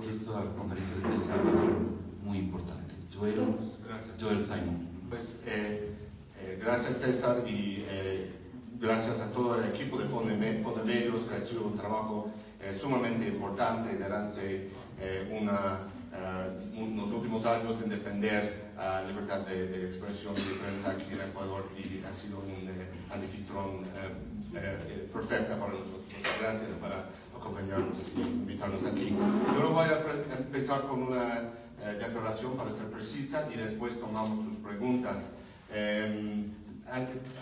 creo que esta conferencia de prensa va a ser muy importante. Joel, Gracias. Joel Simon. Pues, eh, eh, gracias César y eh, gracias a todo el equipo de Fondemedios Medios que ha sido un trabajo eh, sumamente importante durante eh, una, eh, unos últimos años en defender la libertad de, de expresión y de prensa aquí en Ecuador y ha sido un anfitrión perfecta para nosotros. Gracias por acompañarnos y invitarnos aquí. Yo lo voy a empezar con una eh, declaración para ser precisa y después tomamos sus preguntas. Eh,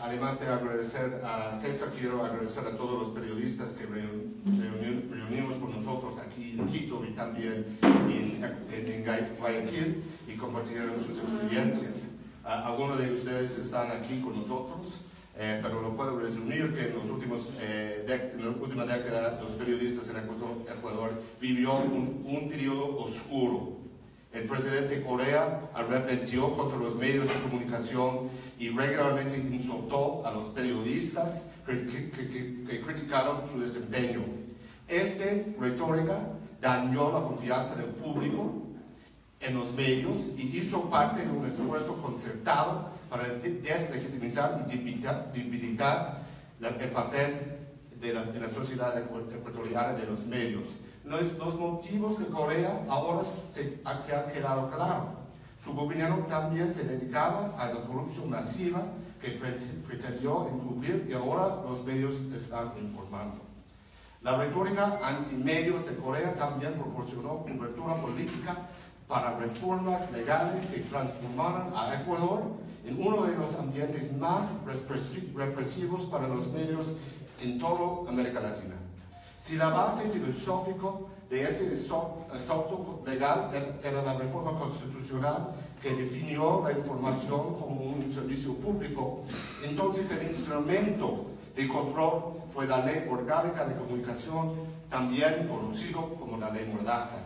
además de agradecer a César, quiero agradecer a todos los periodistas que reun- reuni- reunimos con nosotros aquí en Quito y también en, en- en Guay- Guayaquil y compartieron sus experiencias. Ah, algunos de ustedes están aquí con nosotros. Eh, pero lo puedo resumir que en, los últimos, eh, dec- en la última década los periodistas en Ecuador, vivió un, un periodo oscuro. El presidente Corea arrepintió contra los medios de comunicación y regularmente insultó a los periodistas que- que- que- que criticaron su desempeño. Esta retórica dañó la confianza del público en los medios y hizo parte de un esfuerzo concertado para de- deslegitimizar y debilitar, el papel de la, de la sociedad ecu- ecuatoriana de los medios. Los, los motivos de Corea ahora se, se han quedado claros. Su gobierno también se dedicaba a la corrupción masiva que pre- pretendió encubrir y ahora los medios están informando. La retórica antimedios de Corea también proporcionó cobertura política para reformas legales que transformaran a Ecuador en uno de los ambientes más represi- represivos para los medios en toda América Latina. Si la base filosófica de ese so- salto legal er- era la reforma constitucional que definió la información como un servicio público, entonces el instrumento de control fue la ley orgánica de comunicación, también conocido como la ley Mordaza.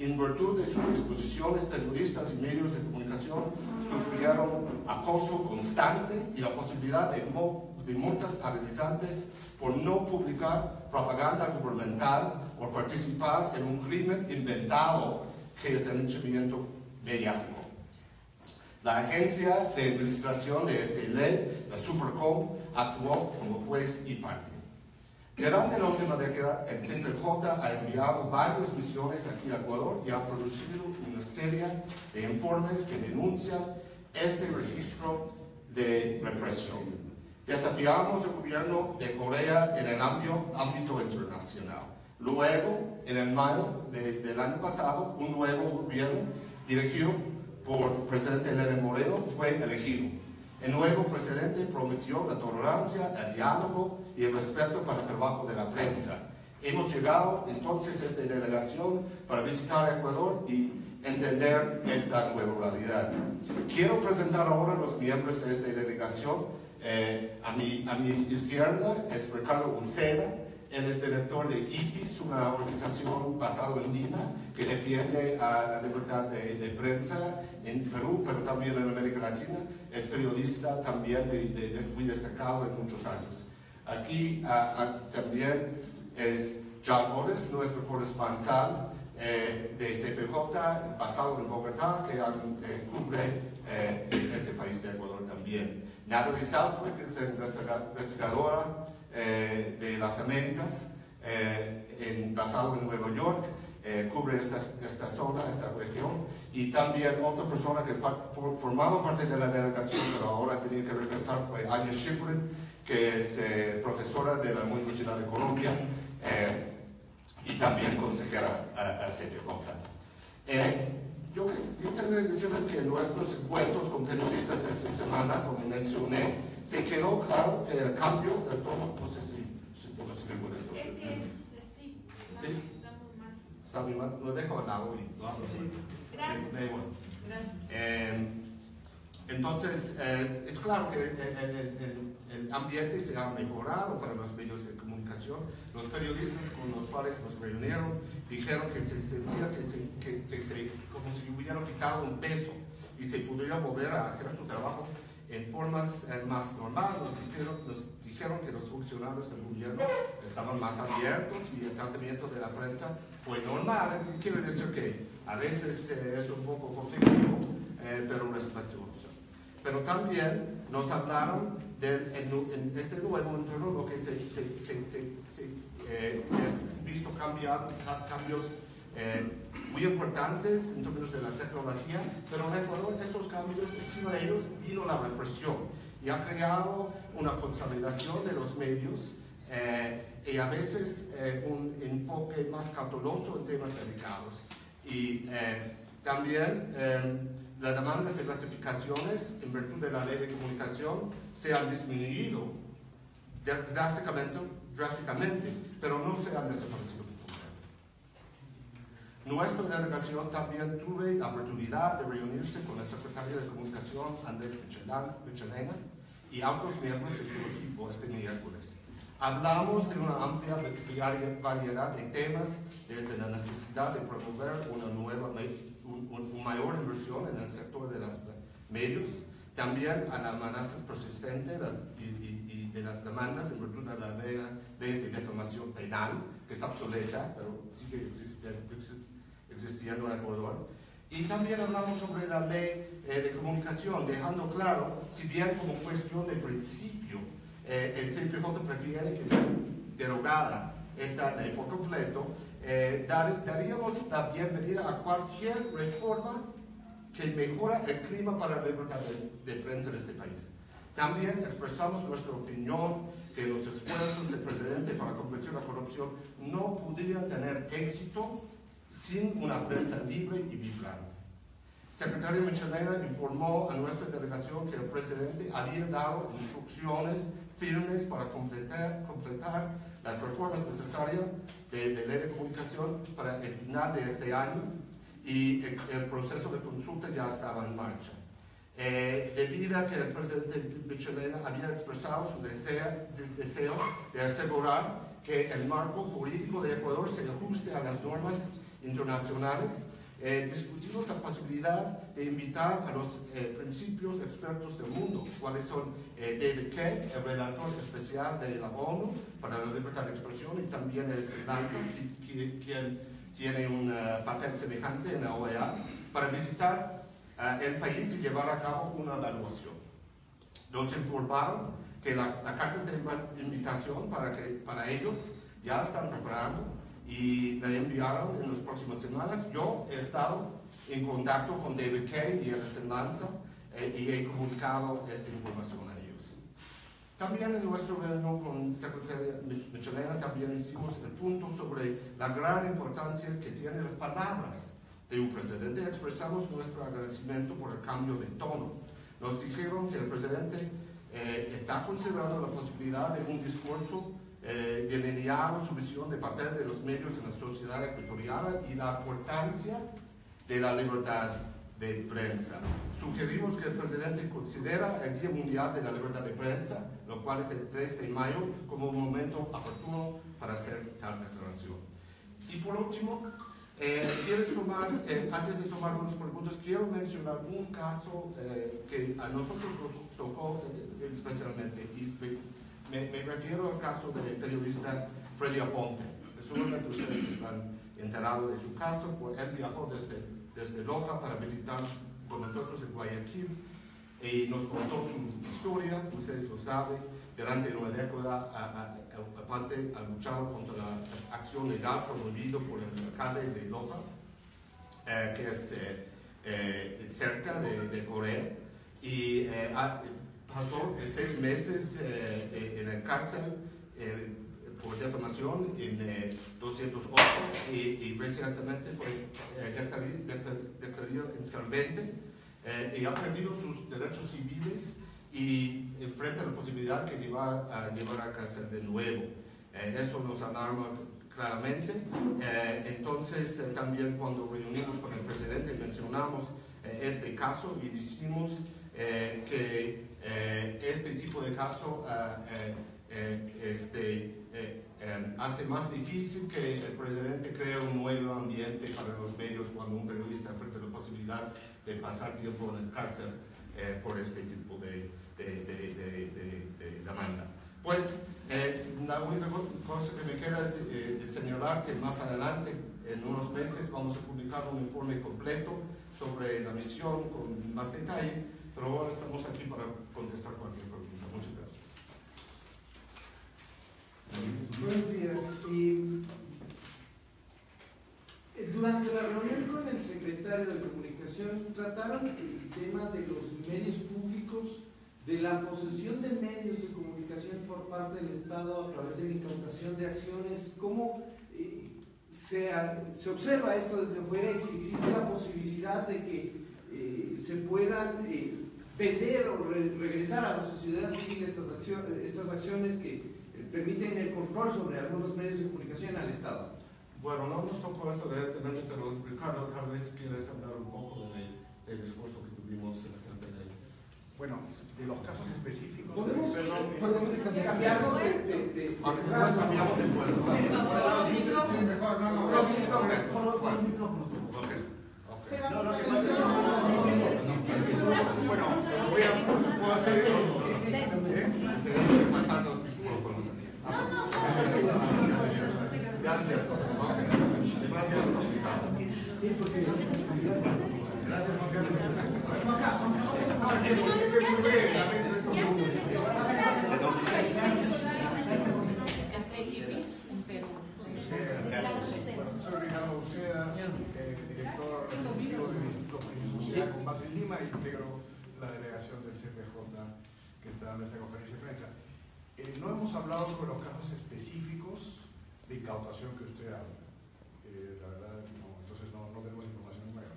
En virtud de sus disposiciones, periodistas y medios de comunicación sufrieron acoso constante y la posibilidad de multas paralizantes por no publicar propaganda gubernamental o participar en un crimen inventado que es el linchamiento mediático. La agencia de administración de esta ley, la Supercom, actuó como juez y parte. Durante la última década, el CPJ ha enviado varias misiones aquí a Ecuador y ha producido una serie de informes que denuncian este registro de represión. Desafiamos al gobierno de Corea en el ámbito, ámbito internacional. Luego, en el mayo de- del año pasado, un nuevo gobierno dirigido por el presidente Lenin Moreno fue elegido. El nuevo presidente prometió la tolerancia, el diálogo y el respeto para el trabajo de la prensa. Hemos llegado entonces a esta delegación para visitar Ecuador y entender esta nueva realidad. Quiero presentar ahora los miembros de esta delegación. Eh, a, mi, a mi izquierda es Ricardo Uceda, él es director de IPIS, una organización basada en Lima que defiende a la libertad de, de prensa en Perú, pero también en América Latina. Es periodista también de- de- muy destacado en muchos años. Aquí también es John Ores, nuestro corresponsal eh, de CPJ, basado en Bogotá, que eh, cubre eh, este país de Ecuador también. Natalie Southwick es investiga- investigadora eh, de las Américas, eh, en- basado en Nueva York, eh, cubre esta, esta zona, esta región, y también otra persona que par- for- formaba parte de la delegación, pero ahora tenía que regresar, fue Anya Schifrin, que es eh, profesora de la Universidad de Colombia eh, y también consejera a, a CPJ. Eh, yo, yo tengo que decirles que nuestros encuentros con periodistas esta semana, como mencioné, se quedó claro que el cambio de todo, no sé si, si puedo seguir con esto. Es que sí, Sí. mal. Está bien, lo dejo al lado y lo hablo así. Gracias. Igual. Gracias. Eh, entonces, eh, es claro que el, el- ambiente se ha mejorado para los medios de comunicación. Los periodistas con los cuales nos reunieron dijeron que se sentía que se, que- que se- como si hubieran quitado un peso y se pudiera volver a hacer su trabajo en formas eh, más normales. Nos dijeron, nos dijeron que los funcionarios del gobierno estaban más abiertos y el tratamiento de la prensa fue normal. Quiere decir que a veces eh, es un poco conflictivo, eh, pero respetuoso. Pero también nos hablaron de en, en este nuevo entorno que se, se, se, se, eh, han visto cambiar, ca- cambios eh, muy importantes en términos de la tecnología, pero en Ecuador estos cambios, encima de ellos vino la represión y ha creado una consolidación de los medios eh, y a veces eh, un enfoque más cauteloso en temas delicados. Y eh, también eh, las demandas de gratificaciones en virtud de la ley de comunicación se han disminuido dr- drásticamente, drásticamente pero no se han desaparecido. Nuestra delegación también tuve la oportunidad de reunirse con el secretario de Comunicación Andrés Michelena, y otros miembros de su equipo este miércoles. Hablamos de una amplia vari- variedad de temas, desde la necesidad de promover una nueva, una mayor inversión en el sector de los medios, también a las amenazas persistentes las- y, y- y de las demandas en virtud de la ley, ley de defamación penal, que es obsoleta, pero sigue existiendo, existiendo en Ecuador. Y también hablamos sobre la ley eh, de comunicación, dejando claro, si bien como cuestión de principio, eh, el CPJ prefiere que derogada esta ley por completo, eh, dar- daríamos la bienvenida a cualquier reforma que mejora el clima para la libertad de, de prensa en este país. También expresamos nuestra opinión que los esfuerzos del presidente para combatir la corrupción no pudieran tener éxito sin una prensa libre y vibrante. Secretario Michelena informó a nuestra delegación que el presidente había dado instrucciones firmes para completar, completar las reformas necesarias de, de ley de comunicación para el final de este año y el, el proceso de consulta ya estaba en marcha. Eh, debido a que el presidente Michelena había expresado su deseo, de- deseo de asegurar que el marco jurídico de Ecuador se ajuste a las normas internacionales, eh, discutimos la posibilidad de invitar a los eh, principios expertos del mundo, cuáles son eh, David Kay, el relator especial de la ONU para la libertad de expresión, y también es Lanza, qui- qui- quien tiene un eh, papel semejante en la OEA, para visitar eh, el país y llevar a cabo una evaluación. Nos informaron que la- las cartas de invitación para, que, para ellos ya están preparando y la enviaron en las próximas semanas. Yo he estado en contacto con David Kay y el Enlace eh, y he comunicado esta información a ellos. También en nuestro reunión con secretaria Mich- Michelena también hicimos el punto sobre la gran importancia que tienen las palabras de un presidente. Expresamos nuestro agradecimiento por el cambio de tono. Nos dijeron que el presidente eh, está considerando la posibilidad de un discurso eh, delineado su visión de papel de los medios en la sociedad ecuatoriana y la importancia de la libertad de prensa. Sugerimos que el presidente considera el Día Mundial de la Libertad de Prensa, lo cual es el 3 de mayo, como un momento oportuno para hacer tal declaración. Y por último, eh, ¿quieres tomar, eh, antes de tomar unas preguntas, quiero mencionar un caso eh, que a nosotros nos tocó eh, especialmente. Y me, refiero al caso del periodista Freddy Aponte. Seguramente ustedes están enterados de su caso, pues él viajó desde, desde Loja para visitar con nosotros en Guayaquil y nos contó su historia, ustedes lo saben, durante una década a- a- a- Aponte ha luchado contra la acción legal promovida por el alcalde de Loja, eh, que es eh, eh, cerca de, de Corea, y eh, ha- pasó seis meses eh, eh, en la cárcel eh, por defamación en eh, 208 y, y recientemente fue eh, declarado, declar- declarado insolvente eh, y ha perdido sus derechos civiles y enfrenta la posibilidad que va a llevar a cárcel de nuevo. Eso nos alarma claramente. Entonces, también cuando reunimos con el presidente mencionamos este caso y decimos que eh, este tipo de caso ah, eh, eh, este, eh, eh, hace más difícil que el presidente cree un nuevo ambiente para los medios cuando un periodista enfrenta la posibilidad de pasar tiempo en el cárcel por este tipo de, de, de, de- de- de demanda. Pues eh, la única co- cosa que me queda es eh, señalar que más adelante, en unos meses, vamos a publicar un informe completo sobre la misión con más detalle, pero ahora estamos aquí para contestar cualquier pregunta. Muchas gracias. Buenos días. Y, eh, durante la reunión con el secretario de Comunicación trataron el tema de los medios públicos, de la posesión de medios de comunicación por parte del Estado a través de la incautación de acciones, cómo eh, se, se observa esto desde fuera y si existe la posibilidad de que eh, se puedan vender o re- regresar a la sociedad civil estas, accio- estas acciones que eh, permiten el control sobre algunos medios de comunicación al Estado. Bueno, no nos tocó eso directamente, pero Ricardo, tal vez quieres hablar un poco de- del esfuerzo que tuvimos en hacer de Bueno, de los casos específicos. ¿Podemos, Perdón, podemos cambiarnos de, cambiamos de puesto. Sí, sí, Sí, mejor, no, no, no. Ok, ok. No, lo que pasa es que- Bueno, voy a, puedo hacer eso. Que pasar los. Gracias. Gracias. Gracias, Soy Ricardo Uceda, eh, director del Instituto con base en Lima y integro la delegación del CPJ esta conferencia de prensa. Eh, no hemos hablado sobre los casos específicos de incautación que usted habla. Eh, la verdad, entonces no, no tenemos información nueva.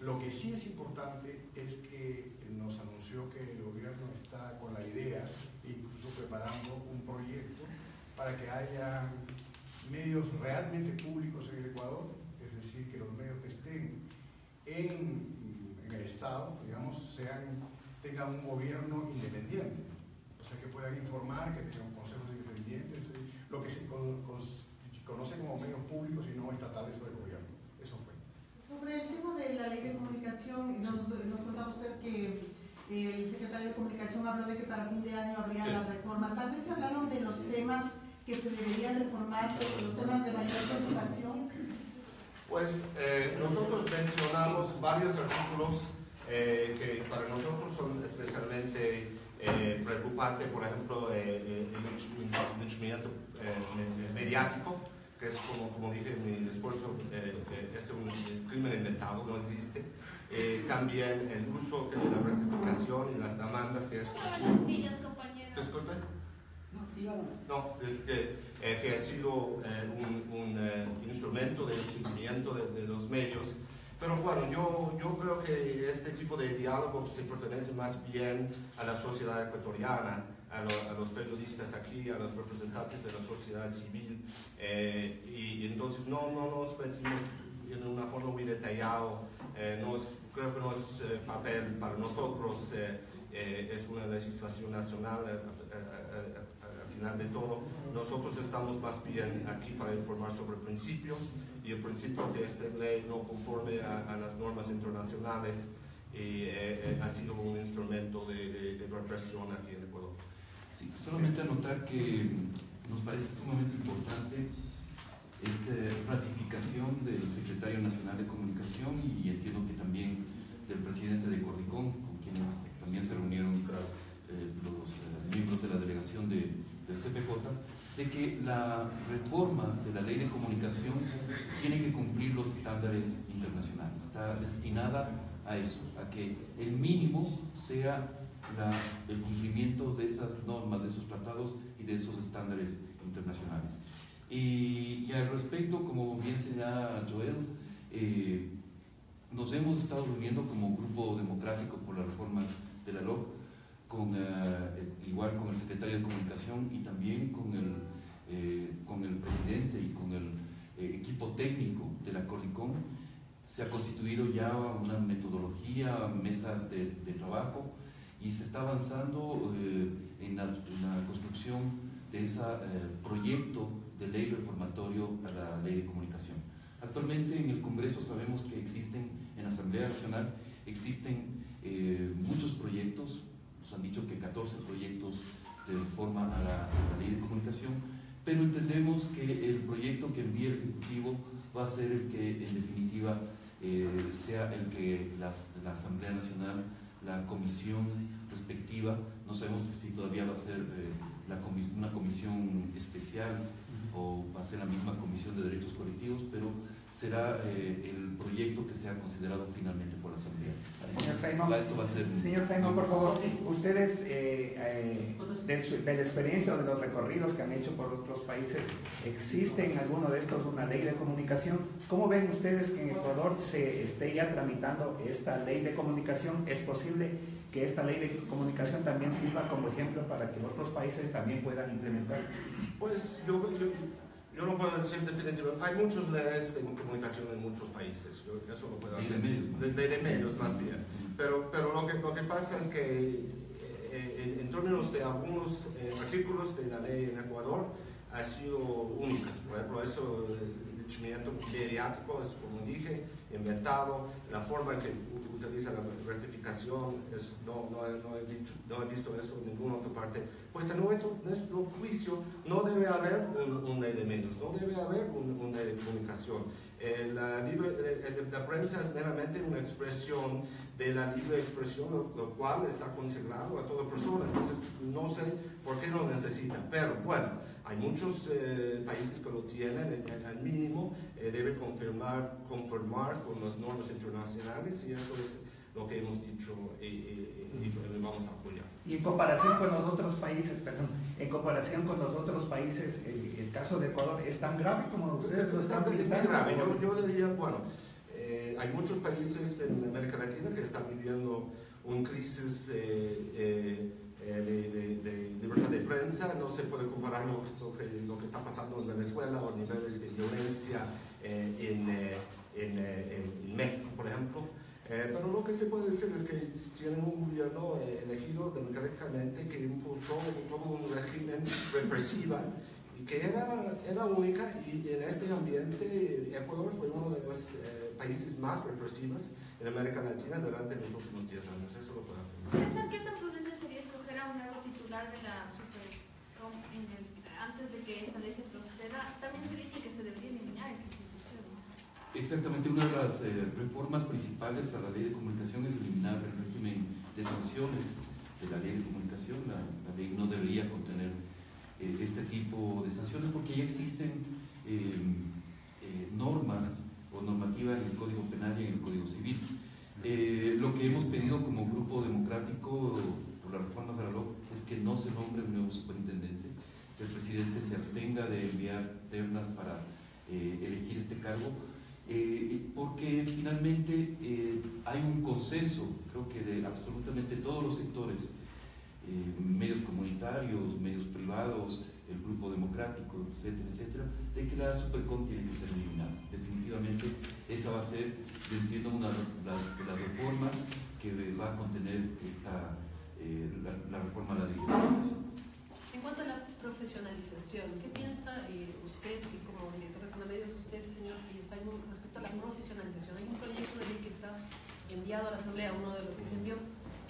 Lo que sí es importante es que nos anunció que el gobierno está con la idea, incluso preparando un proyecto para que haya medios realmente públicos en el Ecuador, es decir, que los medios que estén en, en el Estado, digamos, sean, tengan un gobierno independiente, o sea, que puedan informar, que tengan consejos independientes, eh, lo que se con- con- conoce como medios públicos y no estatales o de gobierno. Eso fue. Sobre el tema de la ley de comunicación, nos, nos contaba usted que el secretario de Comunicación habló de que para fin de año habría Sí. la reforma. Tal vez se hablaron de los temas que se deberían reformar, los temas de mayor preocupación. Pues eh, nosotros mencionamos varios artículos eh, que para nosotros son especialmente eh, preocupantes, por ejemplo, eh, eh, el linch- linchamiento eh, me- mediático, que es como, como dije, mi esfuerzo eh, eh, es un crimen inventado, no existe. Eh, también el uso de la rectificación y las demandas, que es... Compañeros. Disculpe. No, es que, eh, que ha sido eh, un, un, eh, instrumento de seguimiento de, de los medios. Pero bueno, yo, yo creo que este tipo de diálogo se pertenece más bien a la sociedad ecuatoriana, a, lo- a los periodistas aquí, a los representantes de la sociedad civil. eh, y, y entonces no, no nos metimos en una forma muy detallada. eh, no creo que no es eh, papel para nosotros. eh, eh, es una legislación nacional eh, al final de todo. Nosotros estamos más bien aquí para informar sobre principios y el principio de esta ley no conforme a, a las normas internacionales y eh, eh, ha sido un instrumento de, de- de represión aquí en Ecuador. Sí, solamente anotar que nos parece sumamente importante esta ratificación del secretario nacional de comunicación y entiendo que también del presidente de Cordicón, con quien también se reunieron eh, los eh, miembros de la delegación de- del CPJ, de que la reforma de la ley de comunicación tiene que cumplir los estándares internacionales. Está destinada a eso, a que el mínimo sea el cumplimiento de esas normas, de esos tratados y de esos estándares internacionales. Y, al respecto, como bien señala Joel, eh, nos hemos estado reuniendo como grupo democrático por las reformas de la LOC, con, eh, igual con el secretario de Comunicación y también con el, eh, con el presidente y con el eh, equipo técnico de la Cordicón. Se ha constituido ya una metodología, mesas de, de trabajo y se está avanzando eh, en, las- en la construcción de ese proyecto de ley reformatorio a la ley de comunicación. Actualmente en el Congreso sabemos que existen en la Asamblea Nacional Existen eh, muchos proyectos, nos han dicho que 14 proyectos de reforma a la, a la ley de comunicación, pero entendemos que el proyecto que envíe el Ejecutivo va a ser el que en definitiva eh, sea el que la Asamblea Nacional, la comisión respectiva, no sabemos si todavía va a ser eh, la comis una comisión especial o va a ser la misma comisión de derechos colectivos, pero será eh, el proyecto que sea considerado finalmente por la Asamblea. Señor Simon, esto va a ser señor Simon, por favor, ustedes eh, eh, de, su- de la experiencia o de los recorridos que han hecho por otros países, ¿existe en alguno de estos una ley de comunicación? ¿Cómo ven ustedes que en Ecuador se esté ya tramitando esta ley de comunicación? ¿Es posible que esta ley de comunicación también sirva como ejemplo para que otros países también puedan implementar? Pues yo, yo, yo no puedo decir definitivamente. Hay muchas leyes de comunicación en muchos países. Yo eso lo puedo hacer. De, de- de medios, más bien. Pero, pero lo, que, lo que pasa es que eh, en, en términos de algunos eh, artículos de la ley en Ecuador, ha sido únicas. Por ejemplo, eso del lichamiento mediático es, como dije, inventado. La forma en que utiliza la rectificación, es, no, no, no he dicho, no he visto eso en ninguna otra parte. Pues en nuestro, nuestro juicio no debe haber un, un ley de medios, no debe haber un, un ley de comunicación. La, libre, la prensa es meramente una expresión de la libre expresión, lo, lo cual está consagrado a toda persona. Entonces, no sé por qué lo necesita. Pero bueno, hay muchos eh, países que lo tienen, eh, al mínimo eh, debe confirmar, conformar con las normas internacionales y eso es lo que hemos dicho y, y- y- y vamos a apoyar. Y en comparación con los otros países, perdón, en comparación con los otros países, el, el caso de Ecuador es tan grave como ustedes lo Está, están está pintando? grave. Yo, yo diría, bueno, eh, hay muchos países en América Latina que están viviendo una crisis eh, eh, de, de- de libertad de prensa. No se puede comparar lo, lo que, lo que está pasando en Venezuela o niveles de violencia en, en, en México, por ejemplo. Eh, pero lo que se puede decir es que tienen un gobierno eh, elegido democráticamente que impulsó todo un régimen represivo y que era, era única y en este ambiente Ecuador fue uno de los eh, países más represivos en América Latina durante los últimos 10 años. Eso lo puedo afirmar. César, ¿qué tan prudente sería escoger a un nuevo titular de la el, antes de que esta ley se proceda? También se dice que se debería eliminar esa institución. ¿no? Exactamente, una de las eh, reformas principales a la ley de comunicación es eliminar el régimen de sanciones de la ley de comunicación. La, ley no debería contener eh, este tipo de sanciones porque ya existen eh, normas o normativas en el Código Penal y en el Código Civil. Lo que hemos pedido como grupo democrático por las reformas a la LOC es que no se nombre un nuevo superintendente, que el presidente se abstenga de enviar ternas para elegir este cargo, eh, porque finalmente eh, hay un consenso, creo que de absolutamente todos los sectores, eh, medios comunitarios, medios privados, el grupo democrático, etcétera, etcétera, de que la Supercom tiene que ser eliminada. Definitivamente esa va a ser, yo entiendo, una de las, reformas que va a contener esta, la, reforma a la ley de comunicación. Cuanto a la profesionalización, ¿qué piensa eh, usted, y como director de Medios, usted, señor Simon, respecto a la profesionalización? Hay un proyecto de ley que está enviado a la Asamblea, uno de los que se envió,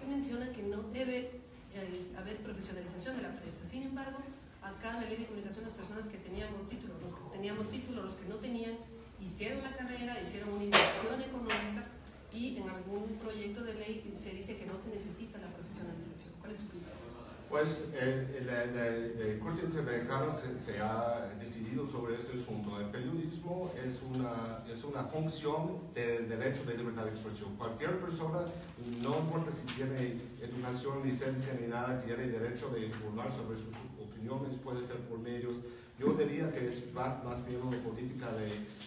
que menciona que no debe eh, haber profesionalización de la prensa. Sin embargo, acá en la ley de comunicación, las personas que teníamos título, los que teníamos título, los que no tenían, hicieron la carrera, hicieron una inversión económica y en algún proyecto de ley se dice que no se necesita la profesionalización. ¿Cuál es su opinión? Pues eh, la, la- la Corte Interamericana se, se ha decidido sobre este asunto. El periodismo es una, es una función del derecho de libertad de expresión. Cualquier persona, no importa si tiene educación, licencia ni nada, tiene derecho de informar sobre sus opiniones, puede ser por medios. Yo diría que es más, más bien una política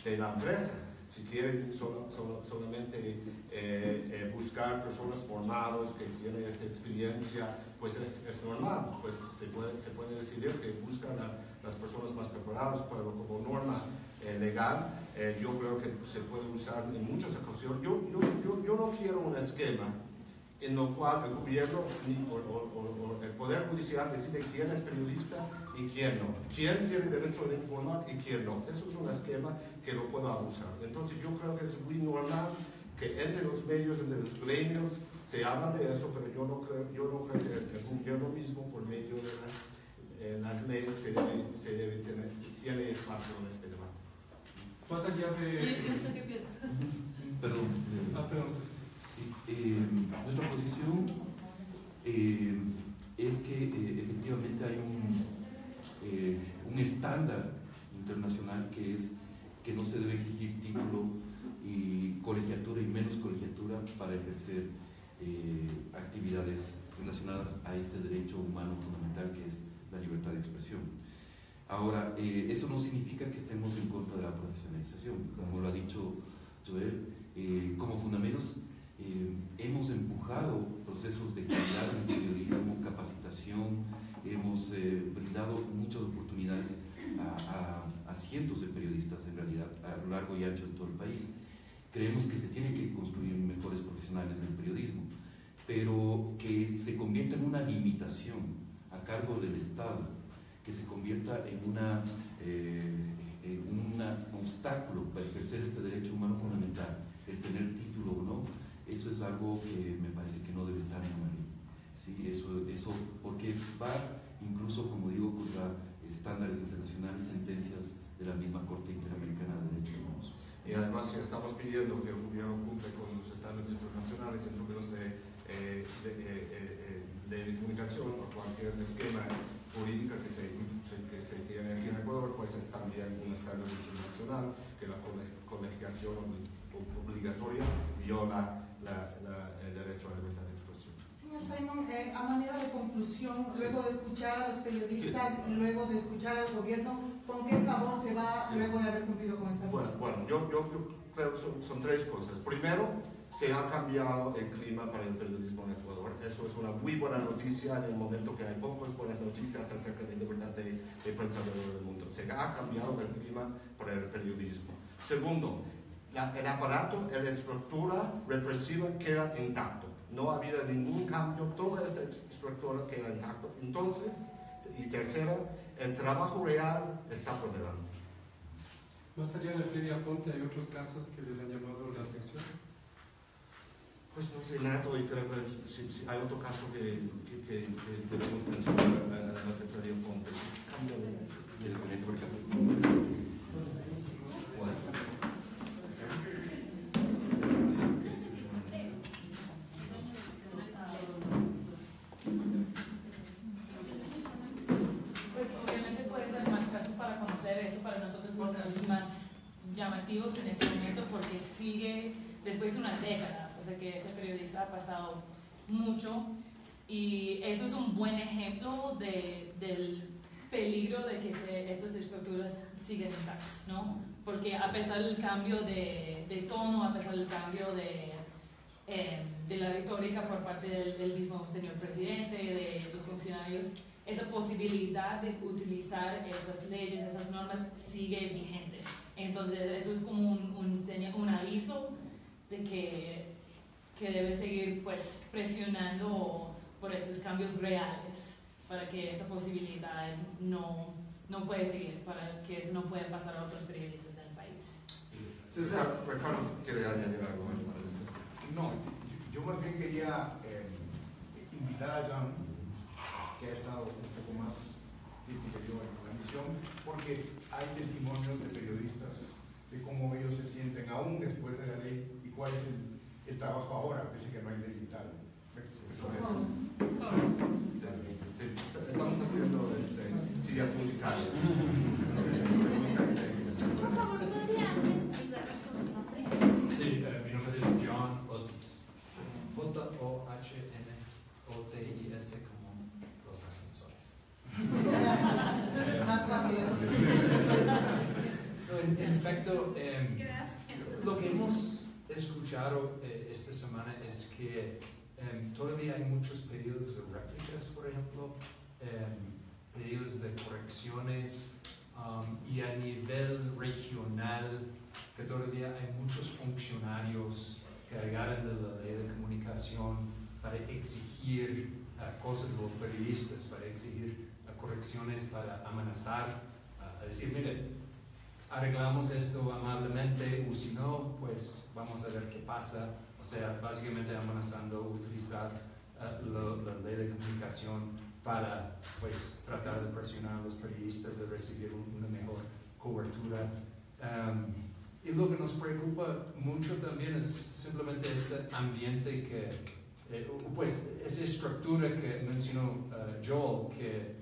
de la empresa. Si quieren solamente eh, eh, buscar personas formadas que tienen esta experiencia, pues es, normal, pues se puede, se puede decidir que buscan a las personas más preparadas, pero como norma eh, legal, yo creo que se puede usar en muchas ocasiones. Yo, yo, yo, yo no quiero un esquema en lo cual el gobierno o, o- o- o el Poder Judicial decide quién es periodista y quién no, quién tiene derecho a informar y quién no. Eso es un esquema que lo puedo abusar. Entonces yo creo que es muy normal que entre los medios, entre los gremios, se habla de eso, pero yo no creo, yo no creo que el gobierno mismo, por medio de las, eh, las leyes, se debe, se debe tener, tiene espacio en este debate. Más allá de... ¿Y usted qué piensa? Perdón. Ah, perdón, César. Eh, nuestra posición eh, es que eh, efectivamente hay un, un estándar internacional que es que no se debe exigir título y colegiatura y menos colegiatura para ejercer actividades relacionadas a este derecho humano fundamental que es la libertad de expresión. Ahora, eso no significa que estemos en contra de la profesionalización, como lo ha dicho Joel, como fundamentos eh, hemos empujado procesos de calidad en periodismo, capacitación, hemos eh, brindado muchas oportunidades a, cientos de periodistas en realidad a lo largo y ancho de todo el país. Creemos que se tienen que construir mejores profesionales del periodismo, pero que se convierta en una limitación a cargo del Estado, que se convierta en una eh, en un obstáculo para ejercer este derecho humano fundamental, el tener título o no, eso es algo que me parece que no debe estar en una ley. ¿sí? Eso, eso, porque va incluso, como digo, contra estándares internacionales, sentencias de la misma Corte Interamericana de Derechos Humanos. Y además si estamos pidiendo que el gobierno cumpla con los estándares internacionales en términos de, eh, de, eh, eh, de comunicación o cualquier esquema jurídica que se, que se tiene aquí en Ecuador, pues es también un estándar internacional que la cole- colegiación obli- obligatoria viola la- la- el derecho a la libertad de expresión. Señor Simon, eh, a manera de conclusión, luego de escuchar a los periodistas y luego de escuchar al gobierno, ¿con qué sabor se va Sí. luego de haber cumplido con esta Bueno, bueno yo, yo, yo creo que son, son tres cosas. Primero, se ha cambiado el clima para el periodismo en Ecuador. Eso es una muy buena noticia en el momento que hay pocas buenas noticias acerca de libertad de, de prensa alrededor del mundo. Se ha cambiado el clima para el periodismo. Segundo, la- el aparato, la estructura represiva queda intacto. No ha habido ningún cambio, toda esta estructura queda intacta. Entonces, y tercera, el trabajo real está por delante. Más allá de Freddy Aponte, ¿hay otros casos que les han llamado la atención? Pues no sé, Nato, y creo que si, si hay otro caso que, que, que, que debemos mencionar, además de Freddy Ponte. ¿Quieres venir por? Bueno. Pues obviamente puede ser más fácil para conocer eso, para nosotros es uno de los más en este momento porque sigue después de una década, o sea que ese periodista ha pasado mucho y eso es un buen ejemplo de, del peligro de que se- estas estructuras siguen intactas, ¿no? Porque a pesar del cambio de, de tono, a pesar del cambio de, eh, de la retórica por parte del, del mismo señor presidente, de los funcionarios, esa posibilidad de utilizar esas leyes, esas normas, sigue vigente. Entonces, eso es como un, un, un aviso de que, que debe seguir pues, presionando por esos cambios reales para que esa posibilidad no, no puede seguir, para que eso no pueda pasar a otros periodistas en el país. Ricardo, Ricardo quiere añadir algo más. No, yo, yo más bien quería eh, invitar a Jan, que ha estado un poco más tiempo que yo en la misión, porque hay testimonios de periodistas de cómo ellos se sienten aún después de la ley y cuál es el, el trabajo ahora, pese que no hay ley y. que em, todavía hay muchos pedidos de réplicas, por ejemplo, em, pedidos de correcciones um, y a nivel regional que todavía hay muchos funcionarios que agarran de la ley de comunicación para exigir eh, cosas de los periodistas, para exigir eh, correcciones, para amenazar, eh, a decir, mire, arreglamos esto amablemente o si no, pues vamos a ver qué pasa. O sea, básicamente amenazando utilizar uh, la ley de comunicación para pues, tratar de presionar a los periodistas de recibir una mejor cobertura. Um, y lo que nos preocupa mucho también es simplemente este ambiente que, eh, pues esa estructura que mencionó uh, Joel, que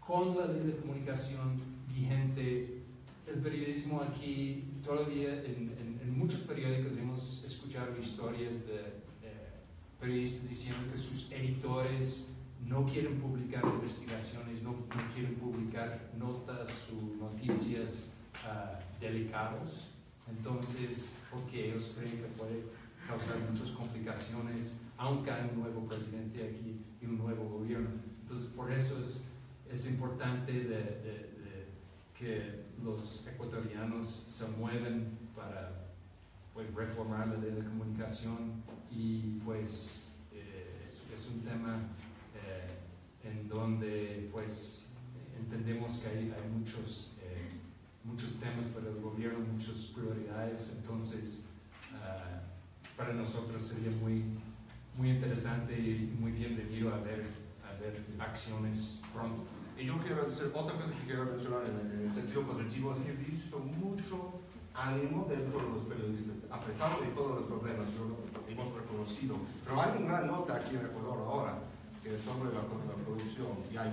con la ley de comunicación vigente, el periodismo aquí, todavía en, en, en muchos periódicos hemos escuchado historias de eh, periodistas diciendo que sus editores no quieren publicar investigaciones, no, no quieren publicar notas o noticias uh, delicados entonces, porque ellos creen que puede causar muchas complicaciones, aunque hay un nuevo presidente aquí y un nuevo gobierno. Entonces, por eso es, es importante de, de, de que los ecuatorianos se mueven para pues, reformar la ley de comunicación y pues eh, es, es, un tema eh, en donde pues entendemos que hay, hay muchos muchos temas para el gobierno, muchas prioridades, entonces uh, para nosotros sería muy, muy interesante y muy bienvenido a ver, a ver acciones pronto. Y yo quiero decir otra cosa que quiero mencionar en, en el sentido positivo, es que he visto mucho ánimo dentro de los periodistas, a pesar de todos los problemas que hemos reconocido. Pero hay una gran nota aquí en Ecuador ahora, que es sobre la, la producción, y hay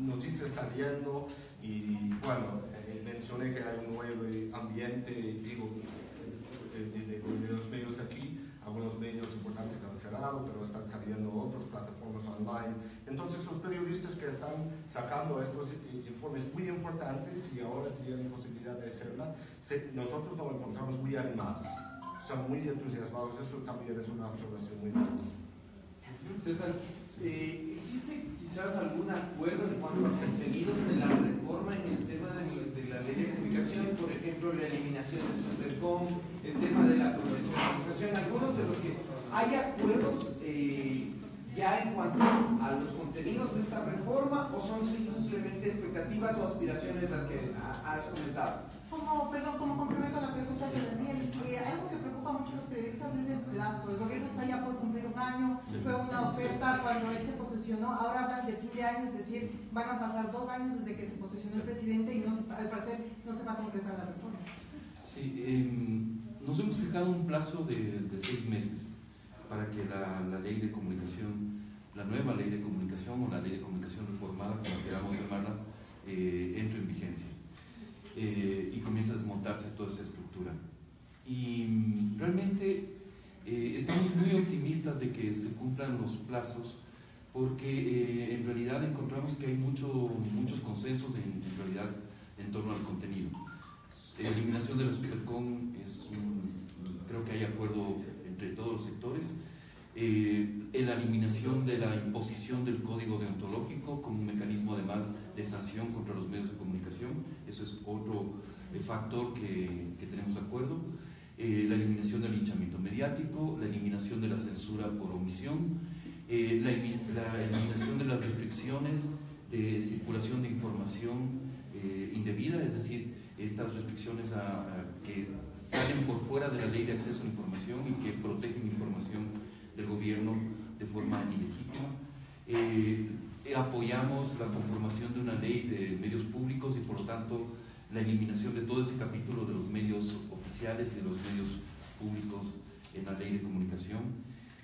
noticias saliendo, y bueno, mencioné que hay un nuevo ambiente, digo, de, de, de, los medios aquí, algunos medios importantes han cerrado, pero están saliendo otras plataformas online. Entonces los periodistas que están sacando estos informes muy importantes y ahora tienen posibilidad de hacerla, nosotros nos encontramos muy animados, son muy entusiasmados, eso también es una observación muy importante. César, eh, ¿existe quizás algún acuerdo en cuanto a contenidos de la reforma en el tema de la ley de comunicación, por ejemplo, la eliminación del Supercom, el tema de la profesionalización, algunos de los que hay acuerdos eh, ya en cuanto a los contenidos de esta reforma o son simplemente expectativas o aspiraciones las que has comentado? Como, perdón, como complemento a la pregunta de Daniel, eh, algo que preocupa mucho a los periodistas es el plazo. El gobierno está ya por cumplir un año, fue una oferta cuando él se posesionó, ahora hablan de fin de año, es decir, van a pasar dos años desde que se posesionó el presidente y no al parecer no se va a concretar la reforma. Sí, eh, nos hemos fijado un plazo de, seis meses para que la, ley de comunicación, la nueva ley de comunicación o la ley de comunicación reformada, como queramos llamarla, eh, entre en vigencia eh, y comienza a desmontarse toda esa estructura. Y realmente eh, estamos muy optimistas de que se cumplan los plazos porque en realidad encontramos que hay mucho, muchos consensos en, en, realidad en torno al contenido. La eliminación de la Supercom es creo que hay acuerdo entre todos los sectores. Eh, la eliminación de la imposición del código deontológico como un mecanismo además de sanción contra los medios de comunicación, eso es otro eh, factor que, tenemos acuerdo, eh, la eliminación del linchamiento mediático, la eliminación de la censura por omisión, eh, la, la, eliminación de las restricciones de circulación de información indebida, es decir, estas restricciones a, a que salen por fuera de la ley de acceso a la información y que protegen información del gobierno de forma ilegítima. Eh, apoyamos la conformación de una ley de medios públicos y por lo tanto la eliminación de todo ese capítulo de los medios oficiales y de los medios públicos en la ley de comunicación.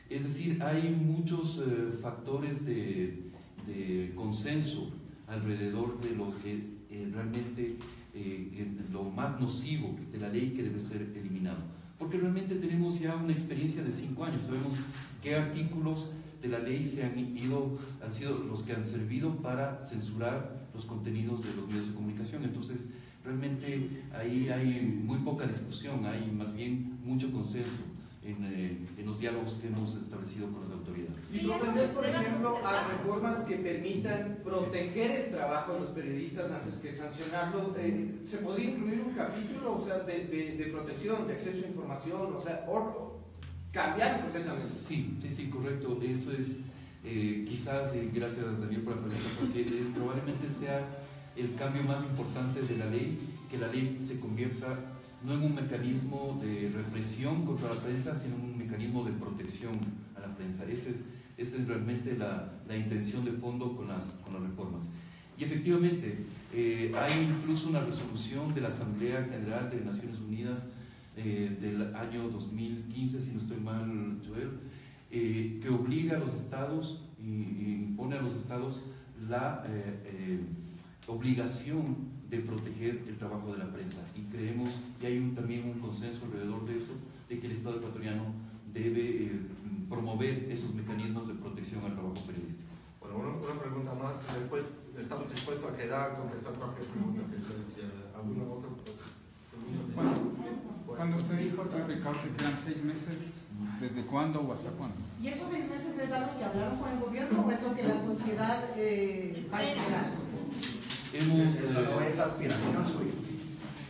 Es decir, hay muchos eh, factores de, de, consenso alrededor de lo que eh, realmente eh, lo más nocivo de la ley que debe ser eliminado. Porque realmente tenemos ya una experiencia de cinco años, sabemos qué artículos de la ley se han ido, han sido los que han servido para censurar los contenidos de los medios de comunicación. Entonces, realmente ahí hay muy poca discusión, hay más bien mucho consenso en, eh, en, los diálogos que hemos establecido con las autoridades. ¿Y no vendés, por ejemplo, a reformas que permitan proteger el trabajo de los periodistas antes que sancionarlo? Eh, ¿Se podría incluir un capítulo o sea, de, de, de, protección, de acceso a información? O sea, o, cambiar completamente. Sí, sí, sí, correcto. Eso es, eh, quizás, eh, gracias Daniel por la pregunta, porque eh, probablemente sea el cambio más importante de la ley que la ley se convierta no en un mecanismo de represión contra la prensa, sino en un mecanismo de protección a la prensa. Esa es, esa es realmente la, la, intención de fondo con las, con las reformas. Y efectivamente, eh, hay incluso una resolución de la Asamblea General de Naciones Unidas eh, del año 2015, si no estoy mal, Joel, eh, que obliga a los estados y, impone a los estados la obligación de proteger el trabajo de la prensa. Y creemos, y hay un, también un consenso alrededor de eso, de que el Estado ecuatoriano debe promover esos mecanismos de protección al trabajo periodístico. Bueno, una, una pregunta más, después estamos dispuestos a quedar, contestar cualquier pregunta que ustedes ¿Alguna otra pregunta? Bueno, cuando usted dijo, señor Ricardo, que quedan seis meses, ¿desde cuándo o hasta cuándo? ¿Y esos seis meses es algo que hablaron con el gobierno o es lo que la sociedad eh, va a esperar? Hemos, ¿Eso es aspiración suya?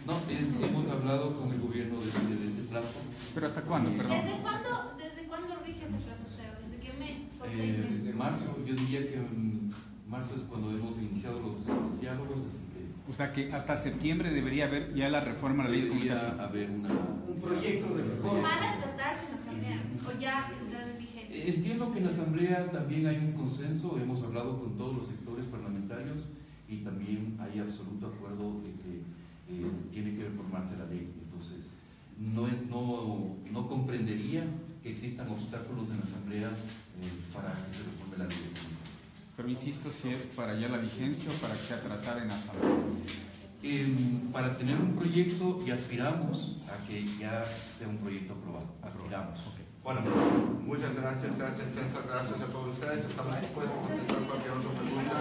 No, es, hemos hablado con el gobierno desde, desde ese plazo. ¿Pero hasta cuándo? Perdón. ¿Desde cuándo, desde cuándo rige ese plazo? O sea, ¿desde qué mes? ¿Son seis Eh, meses? de marzo, yo diría que en marzo es cuando hemos iniciado los, los diálogos, así que O sea que hasta septiembre debería haber ya la reforma a la ley de debería comunicación. haber una, Un proyecto de reforma. ¿Van a tratarse en la asamblea o ya entrar en vigencia? Eh, Entiendo que en la Asamblea también hay un consenso, hemos hablado con todos los sectores parlamentarios y también hay absoluto acuerdo de que eh, tiene que reformarse la ley. Entonces, no, no, no comprendería que existan obstáculos en la Asamblea eh, para que se reforme la ley. Pero insisto, si es para ya la vigencia o para que sea tratada en la asamblea. Em, para tener un proyecto y aspiramos a que ya sea un proyecto aprobado. Aspiramos. Bueno, muchas gracias, gracias César, gracias a todos ustedes. Estamos dispuestos a contestar cualquier otra pregunta.